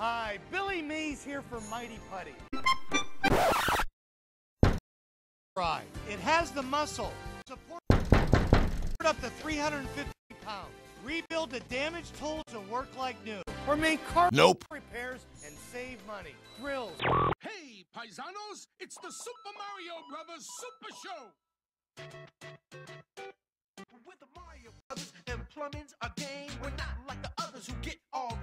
Hi, Billy Mays here for Mighty Putty. Right. It has the muscle. Support up to 350 pounds. Rebuild the damaged tools to work like new. Or make car Nope. repairs and save money. Thrills. Hey, paisanos, it's the Super Mario Brothers Super Show. With the Mario Brothers and plumbing's a game. We're not like the others who get all